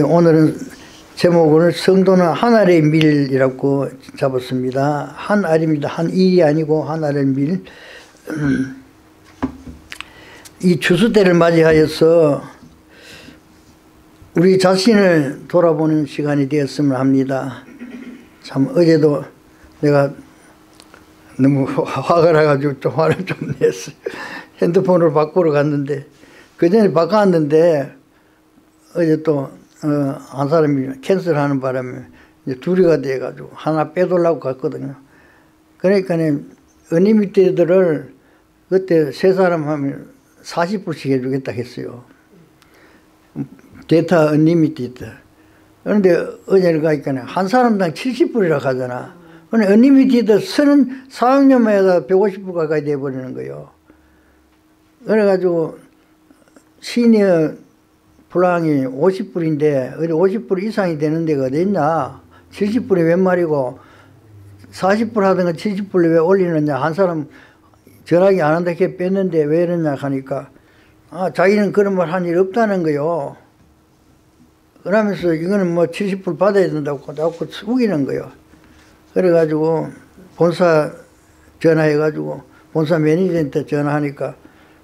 오늘은 제목을 성도는 하늘의 밀이라고 잡았습니다. 한 알입니다. 한 일이 아니고 하늘의 밀. 이 추수 때를 맞이하여서 우리 자신을 돌아보는 시간이 되었으면 합니다. 참 어제도 내가 너무 화가 나가지고 좀 화를 좀 냈어요. 핸드폰을 바꾸러 갔는데 그 전에 바꿨는데 어제 또 한 어, 사람이 캔슬하는 바람에 둘이가 돼가지고 하나 빼돌라고 갔거든요. 그러니까 어니미티들을 그때 세 사람 하면 40불씩 해주겠다 했어요. 데이터 언리미티드. 그런데 어제를 가니까 한 사람당 70불이라 하잖아. 근데 언리미티드 쓰는 사학년마다 150불 가까이 돼버리는 거예요. 그래가지고 시니어 플랑이 50불인데 어디 50불 이상이 되는 데가 어디 있냐. 70불이 웬 말이고 40불 하던가 70불 왜 올리느냐. 한 사람 전화기 안 한다 해 뺐는데 왜 이러냐 하니까 아 자기는 그런 말 한 일 없다는 거요. 그러면서 이거는 뭐 70불 받아야 된다고 자꾸 우기는 거요. 그래가지고 본사 전화해가지고 본사 매니저한테 전화하니까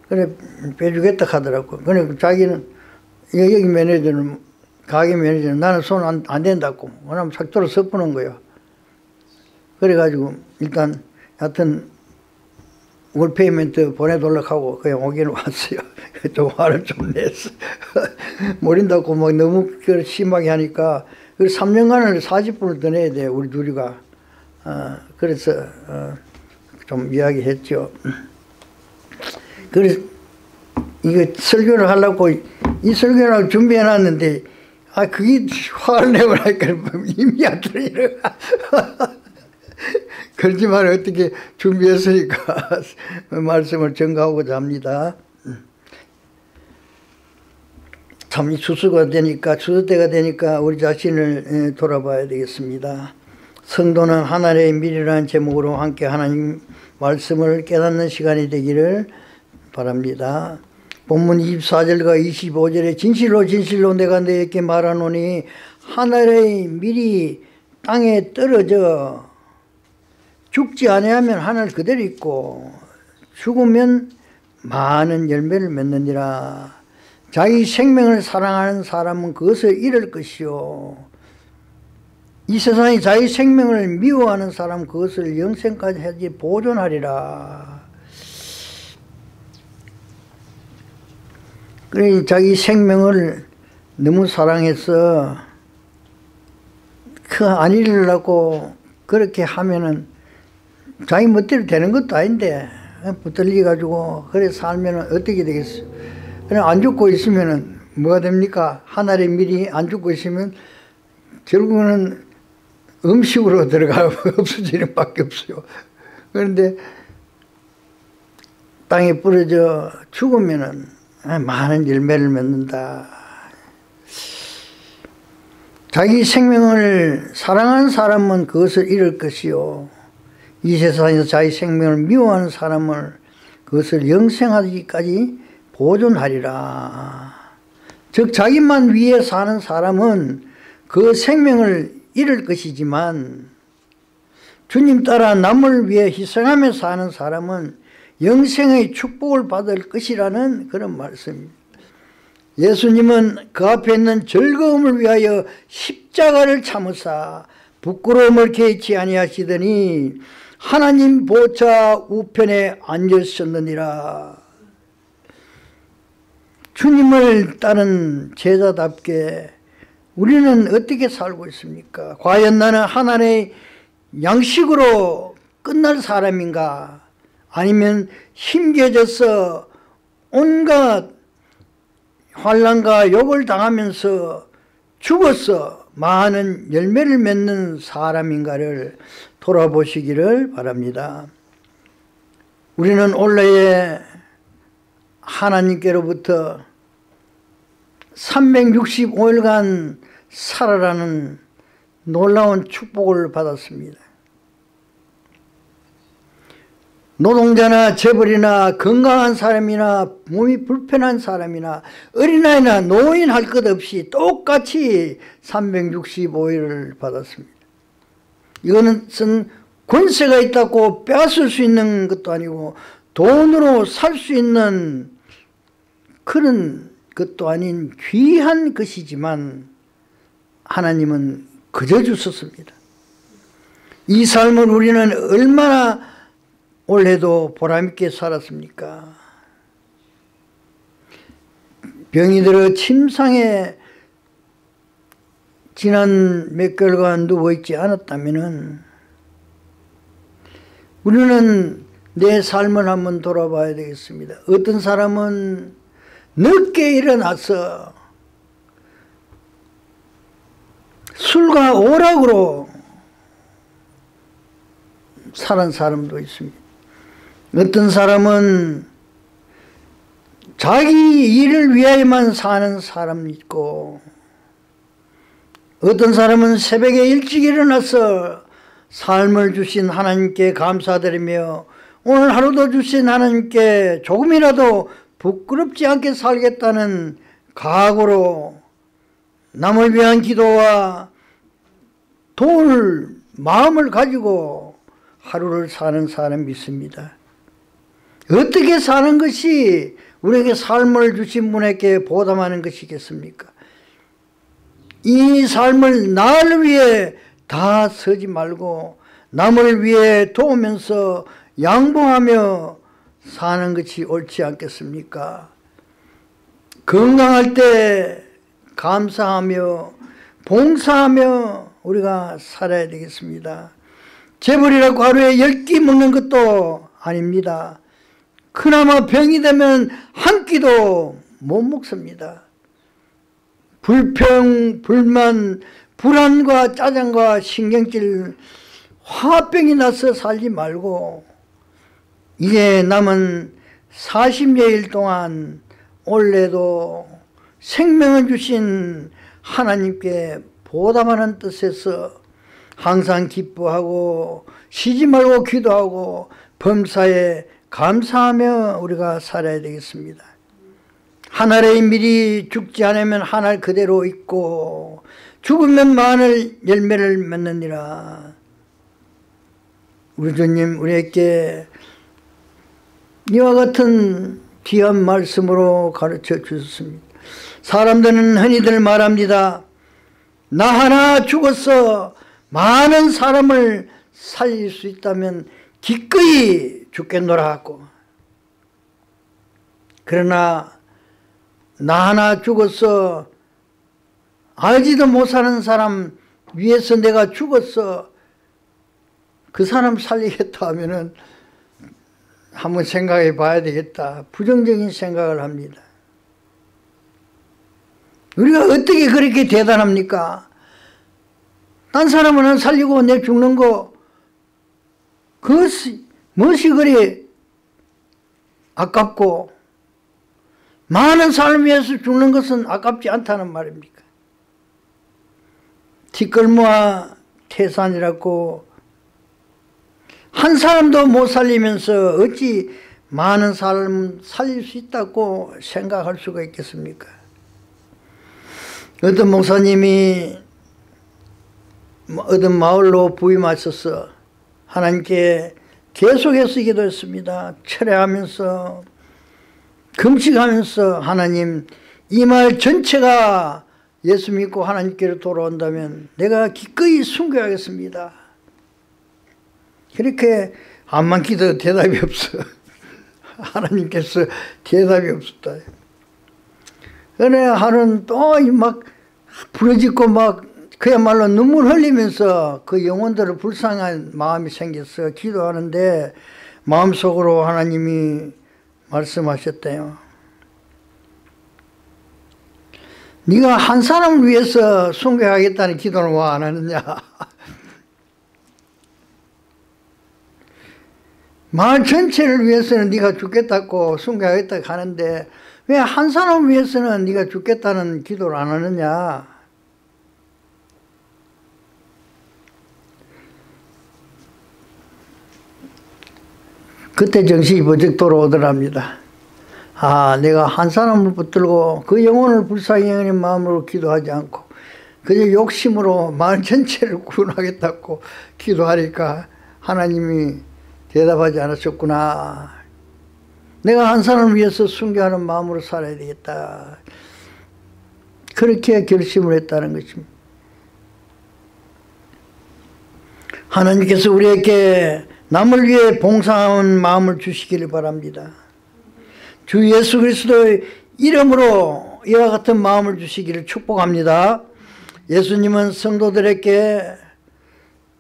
그래 빼주겠다 하더라고. 그래 자기는 여기 매니저는 가게 매니저는 나는 손 안 안 된다고. 그러면 삭도를 섞는 거요. 그래가지고 일단 하여튼 월페이멘트 보내달라고 하고 그냥 오기는 왔어요. 좀 화를 좀 냈어. 모른다고 막 너무 심하게 하니까 그 3년간을 40분을 더 내야 돼 우리 둘이가. 어, 그래서 어, 좀 이야기했죠. 그래서 이거 설교를 하려고 이 설교를 준비해놨는데 아 그게 화를 내고 나니까 힘이 안 들어요. 그렇지만 어떻게 준비했으니까 말씀을 전가하고자 합니다. 참 추수가 되니까 추수 때가 되니까 우리 자신을 돌아봐야 되겠습니다. 성도는 하나님의 미래라는 제목으로 함께 하나님 말씀을 깨닫는 시간이 되기를 바랍니다. 본문 24절과 25절에 진실로 진실로 내가 너에게 말하노니 하늘의 밀이 땅에 떨어져 죽지 아니하면 하늘 그대로 있고 죽으면 많은 열매를 맺느니라. 자기 생명을 사랑하는 사람은 그것을 잃을 것이요. 이 세상에 자기 생명을 미워하는 사람 그것을 영생까지 하지 보존하리라. 그래 자기 생명을 너무 사랑해서 그안 잃으려고 그렇게 하면은 자기 멋대로 되는 것도 아닌데 붙들리 가지고 그래 살면 어떻게 되겠어? 그냥 안 죽고 있으면은 뭐가 됩니까? 하늘의 밀이 안 죽고 있으면 결국은 음식으로 들어가고 없어지는 밖에 없어요. 그런데 땅에 뿌려져 죽으면은 많은 열매를 맺는다. 자기 생명을 사랑하는 사람은 그것을 잃을 것이요. 이 세상에서 자기 생명을 미워하는 사람을 그것을 영생하기까지 보존하리라. 즉 자기만 위해 사는 사람은 그 생명을 잃을 것이지만 주님 따라 남을 위해 희생하며 사는 사람은 영생의 축복을 받을 것이라는 그런 말씀입니다. 예수님은 그 앞에 있는 즐거움을 위하여 십자가를 참으사 부끄러움을 개치 아니하시더니 하나님 보좌 우편에 앉으셨느니라. 주님을 따른 제자답게 우리는 어떻게 살고 있습니까? 과연 나는 하나님의 양식으로 끝날 사람인가? 아니면 힘겨져서 온갖 환란과 욕을 당하면서 죽어서 많은 열매를 맺는 사람인가를 돌아보시기를 바랍니다. 우리는 올해에 하나님께로부터 365일간 살아라는 놀라운 축복을 받았습니다. 노동자나 재벌이나 건강한 사람이나 몸이 불편한 사람이나 어린아이나 노인 할 것 없이 똑같이 365일을 받았습니다. 이거는 권세가 있다고 빼앗을 수 있는 것도 아니고 돈으로 살 수 있는 그런 것도 아닌 귀한 것이지만 하나님은 그저 주셨습니다. 이 삶을 우리는 얼마나 올해도 보람있게 살았습니까? 병이 들어 침상에 지난 몇 개월간 누워있지 않았다면 우리는 내 삶을 한번 돌아봐야 되겠습니다. 어떤 사람은 늦게 일어나서 술과 오락으로 사는 사람도 있습니다. 어떤 사람은 자기 일을 위하여만 사는 사람이 있고 어떤 사람은 새벽에 일찍 일어나서 삶을 주신 하나님께 감사드리며 오늘 하루도 주신 하나님께 조금이라도 부끄럽지 않게 살겠다는 각오로 남을 위한 기도와 도울 마음을 가지고 하루를 사는 사람이 있습니다. 어떻게 사는 것이 우리에게 삶을 주신 분에게 보담하는 것이겠습니까? 이 삶을 나를 위해 다 서지 말고 남을 위해 도우면서 양보하며 사는 것이 옳지 않겠습니까? 건강할 때 감사하며 봉사하며 우리가 살아야 되겠습니다. 재벌이라고 하루에 10끼 먹는 것도 아닙니다. 그나마 병이 되면 한 끼도 못 먹습니다. 불평, 불만, 불안과 짜증과 신경질, 화병이 나서 살지 말고 이제 남은 40여일 동안 올해도 생명을 주신 하나님께 보답하는 뜻에서 항상 기뻐하고 쉬지 말고 기도하고 범사에 감사하며 우리가 살아야 되겠습니다. 하늘의 미리 죽지 않으면 하늘 그대로 있고 죽으면 많은 열매를 맺느니라. 우리 주님 우리에게 이와 같은 귀한 말씀으로 가르쳐 주셨습니다. 사람들은 흔히들 말합니다. 나 하나 죽어서 많은 사람을 살릴 수 있다면 기꺼이 죽겠노라 하고. 그러나 나 하나 죽어서 알지도 못하는 사람 위해서 내가 죽었어 그 사람 살리겠다 하면은 한번 생각해 봐야 되겠다. 부정적인 생각을 합니다. 우리가 어떻게 그렇게 대단합니까? 딴 사람은 살리고 내 죽는 거 그것이 무엇이 그리 아깝고 많은 삶 위해서 죽는 것은 아깝지 않다는 말입니까? 뒷걸모와 태산이라고 한 사람도 못 살리면서 어찌 많은 사람 살릴 수 있다고 생각할 수가 있겠습니까? 어떤 목사님이 어떤 마을로 부임하셔서 하나님께 계속해서 기도했습니다. 철회하면서 금식하면서 하나님 이 말 전체가 예수 믿고 하나님께로 돌아온다면 내가 기꺼이 순교하겠습니다. 그렇게 암만 기도 대답이 없어. 하나님께서 대답이 없었다. 그래 하는 또 막 부러지고 막 그야말로 눈물 흘리면서 그 영혼들을 불쌍한 마음이 생겼어 기도하는데 마음속으로 하나님이 말씀하셨대요. 네가 한 사람을 위해서 순교하겠다는 기도는 왜안 하느냐. 마을 전체를 위해서는 네가 죽겠다고 순교하겠다고 하는데 왜 한 사람을 위해서는 네가 죽겠다는 기도를 안 하느냐. 그때 정신이 번쩍 돌아오더랍니다. 아, 내가 한 사람을 붙들고 그 영혼을 불쌍히 여기는 마음으로 기도하지 않고 그저 욕심으로 마을 전체를 구원하겠다고 기도하니까 하나님이 대답하지 않으셨구나. 내가 한 사람을 위해서 순교하는 마음으로 살아야 되겠다. 그렇게 결심을 했다는 것입니다. 하나님께서 우리에게 남을 위해 봉사하는 마음을 주시기를 바랍니다. 주 예수 그리스도의 이름으로 이와 같은 마음을 주시기를 축복합니다. 예수님은 성도들에게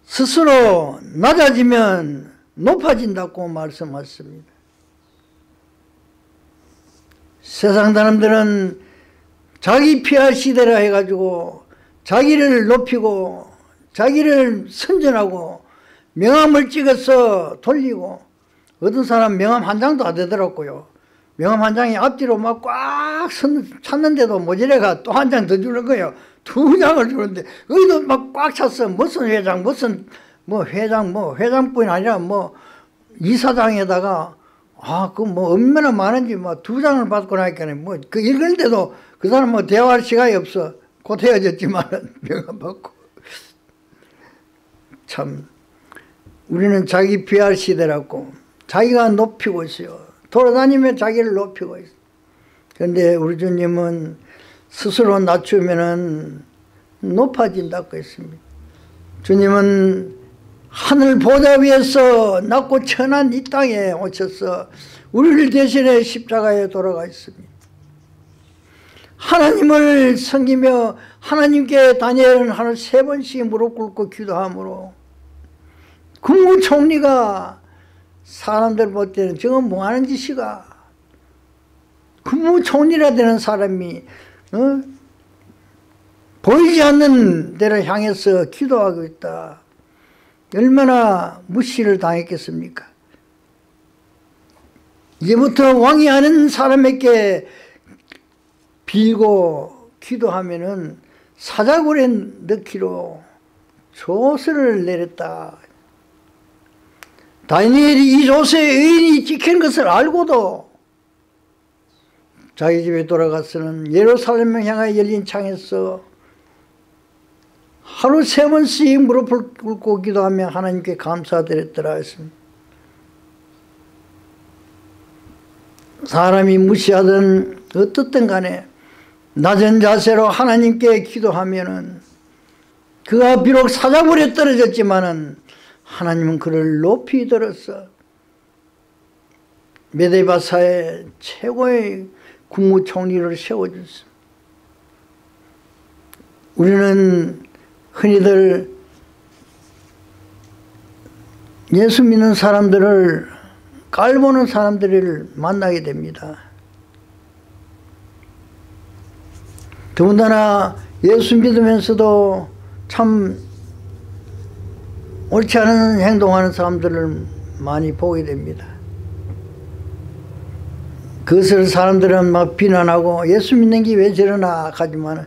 스스로 낮아지면 높아진다고 말씀하셨습니다. 세상 사람들은 자기 PR 시대라 해가지고 자기를 높이고 자기를 선전하고 명함을 찍어서 돌리고 어떤 사람 명함 한 장도 안 되더라고요. 명함 한 장이 앞뒤로 막 꽉 찼는데도 모지래가 또 한 장 더 주는 거예요. 두 장을 주는데 거기도 막 꽉 찼어. 무슨 회장 무슨 뭐 회장 뭐 회장뿐이 아니라 뭐 이사장에다가 아 그 뭐 얼마나 많은지 뭐 두 장을 받고 나니까 뭐그 읽을 때도 그 사람 뭐 대화할 시간이 없어. 곧 헤어졌지만은 명함 받고 참 우리는 자기 비할 시대라고 자기가 높이고 있어요. 돌아다니며 자기를 높이고 있어. 그런데 우리 주님은 스스로 낮추면은 높아진다고 했습니다. 주님은 하늘 보좌 위에서 낮고 천한 이 땅에 오셔서 우리를 대신해 십자가에 돌아가 있습니다. 하나님을 섬기며 하나님께 다니엘은 하루 세 번씩 무릎 꿇고 기도하므로 국무총리가 사람들 볼 때는 저건 뭐 하는 짓이가 국무총리라 되는 사람이 어? 보이지 않는 데를 향해서 기도하고 있다. 얼마나 무시를 당했겠습니까? 이제부터 왕이 아는 사람에게 빌고 기도하면은 사자굴에 넣기로 조서를 내렸다. 다니엘이 이 조서에 의인이 찍힌 것을 알고도 자기 집에 돌아가서는 예루살렘을 향하여 열린 창에서 하루 세 번씩 무릎을 꿇고 기도하며 하나님께 감사드렸더라 했습니다. 사람이 무시하든 어떻든 간에 낮은 자세로 하나님께 기도하면은 그가 비록 사자굴에 떨어졌지만은 하나님은 그를 높이 들었어. 메데바사의 최고의 국무총리를 세워줬어. 우리는 흔히들 예수 믿는 사람들을 깔보는 사람들을 만나게 됩니다. 더군다나 예수 믿으면서도 참 옳지 않은 행동하는 사람들을 많이 보게 됩니다. 그것을 사람들은 막 비난하고 예수 믿는 게 왜 저러나 하지만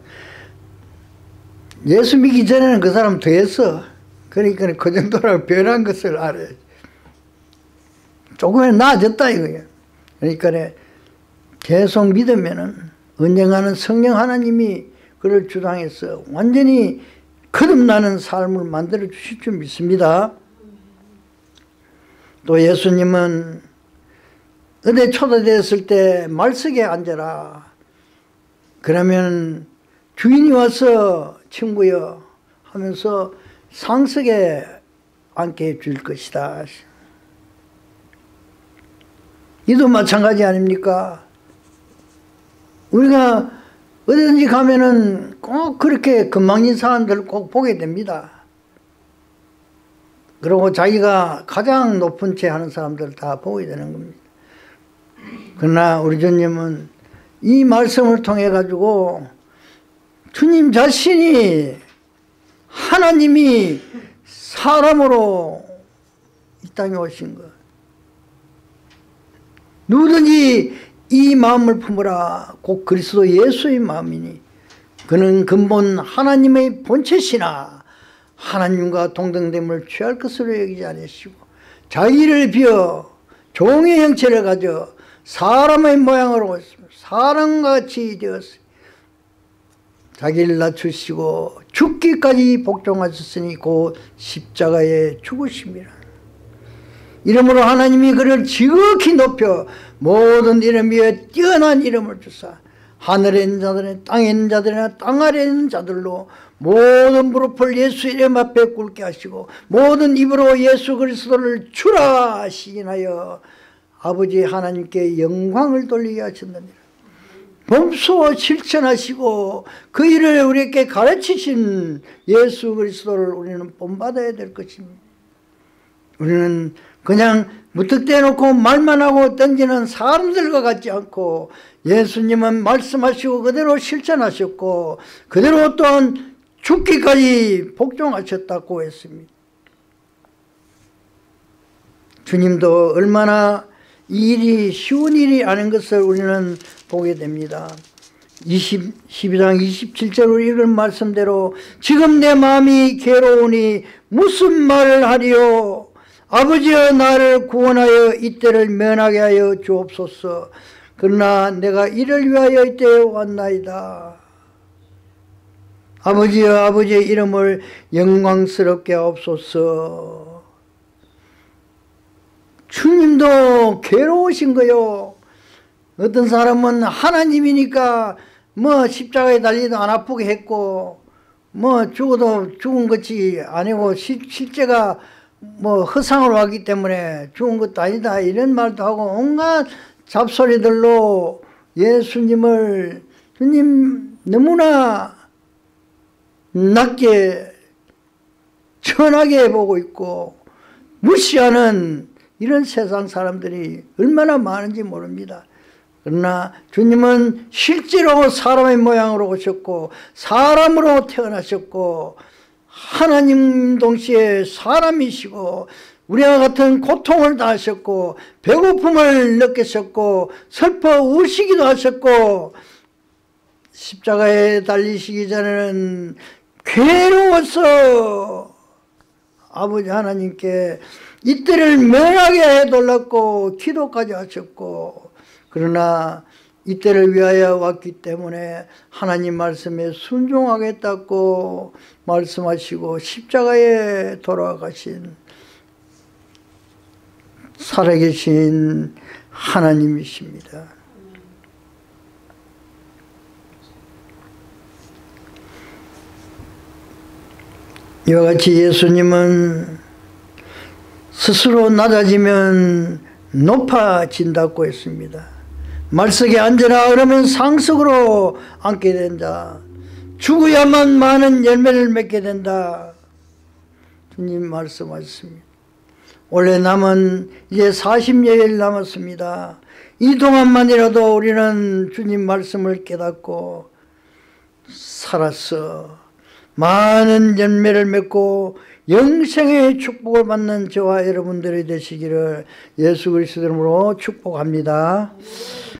예수 믿기 전에는 그 사람 더했어. 그러니까 그 정도로 변한 것을 알아야지. 조금은 나아졌다 이거야. 그러니까 계속 믿으면은 언젠가는 성령 하나님이 그를 주장해서 완전히 거듭나는 삶을 만들어 주실 줄 믿습니다. 또 예수님은 어디 초대되었을 때 말석에 앉아라. 그러면 주인이 와서 친구여 하면서 상석에 앉게 해줄 것이다. 이도 마찬가지 아닙니까? 우리가 어디든지 가면은 꼭 그렇게 건망진 사람들을 꼭 보게 됩니다. 그리고 자기가 가장 높은 채 하는 사람들을 다 보게 되는 겁니다. 그러나 우리 주님은 이 말씀을 통해 가지고 주님 자신이 하나님이 사람으로 이 땅에 오신 것. 누구든지 이 마음을 품으라 곧 그리스도 예수의 마음이니 그는 근본 하나님의 본체시나 하나님과 동등됨을 취할 것으로 여기지 않으시고 자기를 비어 종의 형체를 가져 사람의 모양으로 사람같이 되었으니 자기를 낮추시고 죽기까지 복종하셨으니 곧 십자가에 죽으심이라. 이름으로 하나님이 그를 지극히 높여 모든 이름 위에 뛰어난 이름을 주사 하늘에 있는 자들은 땅에 있는 자들이나 땅 아래에 있는 자들로 모든 무릎을 예수 이름 앞에 꿇게 하시고 모든 입으로 예수 그리스도를 주라 시인하여 아버지 하나님께 영광을 돌리게 하셨느니라. 범수 실천하시고 그 일을 우리에게 가르치신 예수 그리스도를 우리는 본받아야 될 것입니다. 우리는 그냥 무턱대 놓고 말만 하고 던지는 사람들과 같지 않고 예수님은 말씀하시고 그대로 실천하셨고 그대로 또한 죽기까지 복종하셨다고 했습니다. 주님도 얼마나 이 일이 쉬운 일이 아닌 것을 우리는 보게 됩니다. 20, 12장 27절로 읽은 말씀대로 지금 내 마음이 괴로우니 무슨 말을 하리요 아버지여 나를 구원하여 이때를 면하게 하여 주옵소서. 그러나 내가 이를 위하여 이때에 왔나이다. 아버지여 아버지의 이름을 영광스럽게 하옵소서. 주님도 괴로우신 거요. 어떤 사람은 하나님이니까 뭐 십자가에 달리도 안 아프게 했고 뭐 죽어도 죽은 것이 아니고 시, 실제가 뭐 허상으로 하기 때문에 죽은 것도 아니다 이런 말도 하고 온갖 잡소리들로 예수님을 주님 너무나 낮게 천하게 보고 있고 무시하는 이런 세상 사람들이 얼마나 많은지 모릅니다. 그러나 주님은 실제로 사람의 모양으로 오셨고 사람으로 태어나셨고 하나님 동시에 사람이시고 우리와 같은 고통을 다 하셨고 배고픔을 느끼셨고 슬퍼 우시기도 하셨고 십자가에 달리시기 전에는 괴로워서 아버지 하나님께 이때를 면하게 해달라고 기도까지 하셨고 그러나 이때를 위하여 왔기 때문에 하나님 말씀에 순종하겠다고 말씀하시고 십자가에 돌아가신 살아계신 하나님이십니다. 이와 같이 예수님은 스스로 낮아지면 높아진다고 했습니다. 말석에 앉으라 그러면 상석으로 앉게 된다. 죽어야만 많은 열매를 맺게 된다. 주님 말씀하셨습니다. 원래 남은 이제 40여일 남았습니다. 이 동안만이라도 우리는 주님 말씀을 깨닫고 살았어. 많은 열매를 맺고 영생의 축복을 받는 저와 여러분들이 되시기를 예수 그리스도 이름으로 축복합니다.